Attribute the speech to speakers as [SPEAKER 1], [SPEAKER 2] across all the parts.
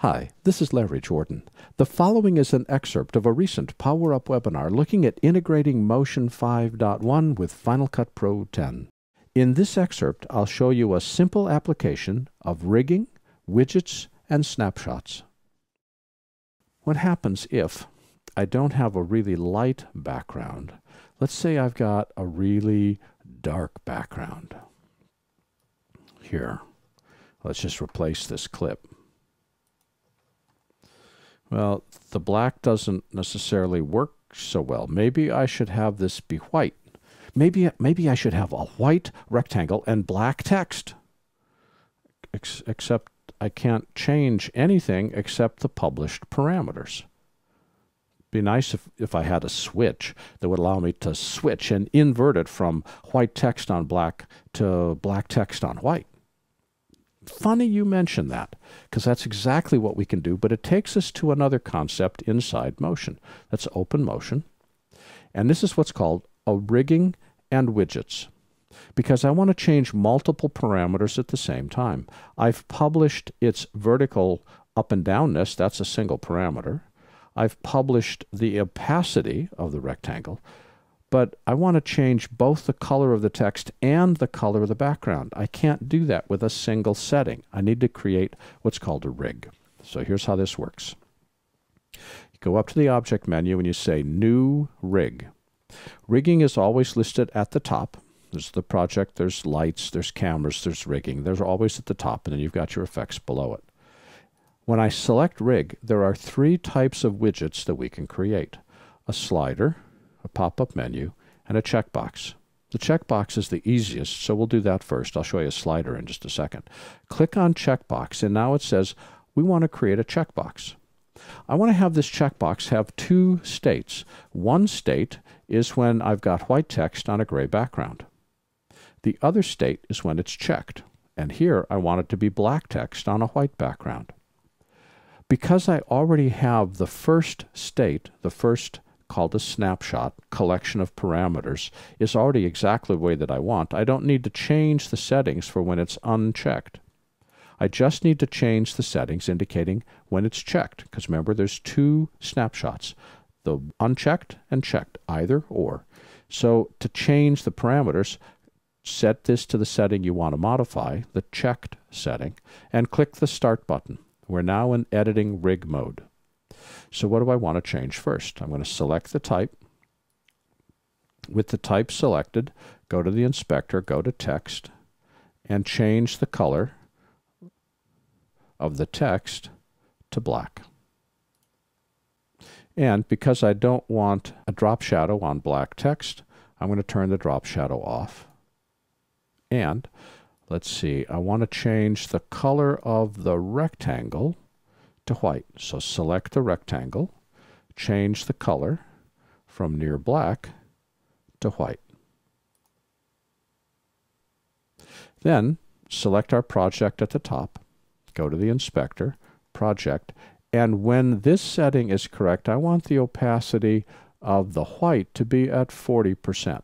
[SPEAKER 1] Hi, this is Larry Jordan. The following is an excerpt of a recent Power Up webinar looking at integrating Motion 5.1 with Final Cut Pro 10. In this excerpt, I'll show you a simple application of rigging, widgets, and snapshots. What happens if I don't have a really light background? Let's say I've got a really dark background. Here, let's just replace this clip. Well, the black doesn't necessarily work so well. Maybe I should have this be white. Maybe, maybe I should have a white rectangle and black text. Ex except I can't change anything except the published parameters. Be nice if, if I had a switch that would allow me to switch and invert it from white text on black to black text on white funny you mention that because that's exactly what we can do, but it takes us to another concept inside motion. That's open motion. And this is what's called a rigging and widgets because I want to change multiple parameters at the same time. I've published its vertical up and downness, that's a single parameter. I've published the opacity of the rectangle, but I want to change both the color of the text and the color of the background. I can't do that with a single setting. I need to create what's called a rig. So here's how this works. You go up to the object menu and you say new rig. Rigging is always listed at the top. There's the project, there's lights, there's cameras, there's rigging. They're always at the top and then you've got your effects below it. When I select rig, there are three types of widgets that we can create. A slider, a pop-up menu, and a checkbox. The checkbox is the easiest, so we'll do that first. I'll show you a slider in just a second. Click on checkbox, and now it says we want to create a checkbox. I want to have this checkbox have two states. One state is when I've got white text on a gray background. The other state is when it's checked, and here I want it to be black text on a white background. Because I already have the first state, the first called a snapshot, collection of parameters, is already exactly the way that I want. I don't need to change the settings for when it's unchecked. I just need to change the settings indicating when it's checked, because remember there's two snapshots, the unchecked and checked, either or. So to change the parameters, set this to the setting you want to modify, the checked setting, and click the Start button. We're now in editing rig mode. So what do I want to change first? I'm going to select the type. With the type selected, go to the inspector, go to text, and change the color of the text to black. And because I don't want a drop shadow on black text, I'm going to turn the drop shadow off. And let's see, I want to change the color of the rectangle to white. So select the rectangle, change the color from near black to white. Then select our project at the top, go to the inspector, project, and when this setting is correct, I want the opacity of the white to be at 40%.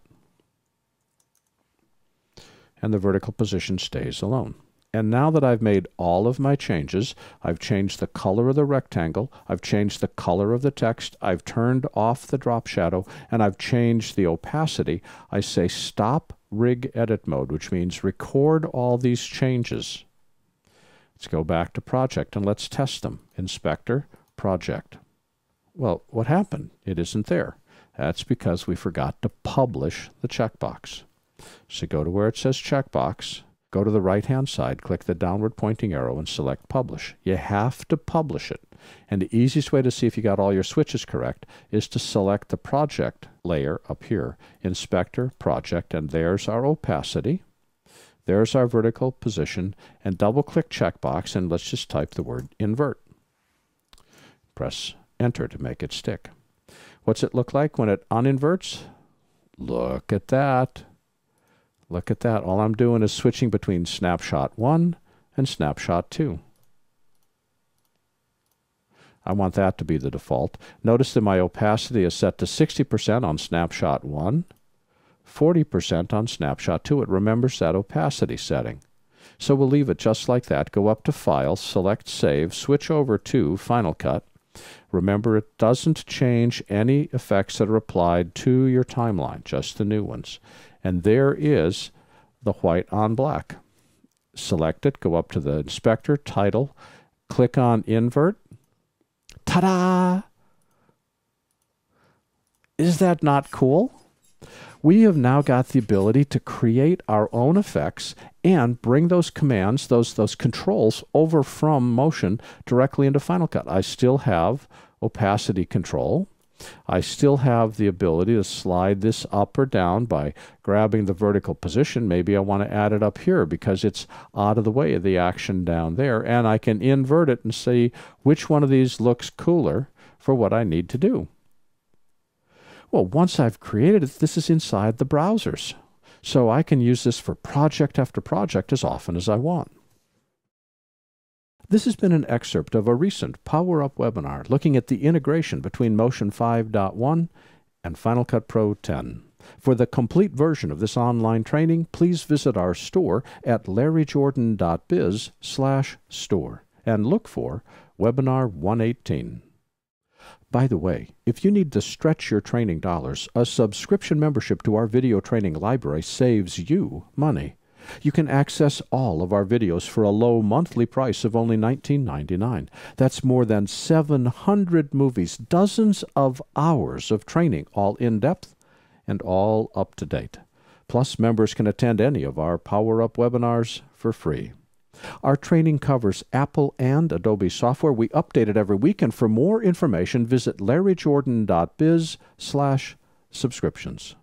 [SPEAKER 1] And the vertical position stays alone. And now that I've made all of my changes, I've changed the color of the rectangle, I've changed the color of the text, I've turned off the drop shadow, and I've changed the opacity, I say stop rig edit mode, which means record all these changes. Let's go back to project and let's test them. Inspector, project. Well, what happened? It isn't there. That's because we forgot to publish the checkbox. So go to where it says checkbox, Go to the right-hand side, click the downward pointing arrow, and select Publish. You have to publish it. And the easiest way to see if you got all your switches correct is to select the project layer up here, Inspector, Project, and there's our opacity. There's our vertical position, and double-click checkbox, and let's just type the word invert. Press Enter to make it stick. What's it look like when it uninverts? Look at that. Look at that. All I'm doing is switching between snapshot 1 and snapshot 2. I want that to be the default. Notice that my opacity is set to 60% on snapshot 1, 40% on snapshot 2. It remembers that opacity setting. So we'll leave it just like that. Go up to File, select Save, switch over to Final Cut. Remember, it doesn't change any effects that are applied to your timeline, just the new ones. And there is the white on black. Select it, go up to the inspector, title, click on invert. Ta-da! Is that not cool? We have now got the ability to create our own effects and bring those commands, those, those controls, over from Motion directly into Final Cut. I still have opacity control. I still have the ability to slide this up or down by grabbing the vertical position. Maybe I want to add it up here because it's out of the way of the action down there. And I can invert it and see which one of these looks cooler for what I need to do. Well, once I've created it, this is inside the browsers. So I can use this for project after project as often as I want. This has been an excerpt of a recent Power Up webinar looking at the integration between Motion 5.1 and Final Cut Pro 10. For the complete version of this online training, please visit our store at larryjordan.biz slash store and look for Webinar 118. By the way, if you need to stretch your training dollars, a subscription membership to our video training library saves you money. You can access all of our videos for a low monthly price of only $19.99. That's more than 700 movies, dozens of hours of training, all in depth and all up to date. Plus, members can attend any of our Power Up webinars for free. Our training covers Apple and Adobe software. We update it every week, and for more information, visit larryjordan.biz slash subscriptions.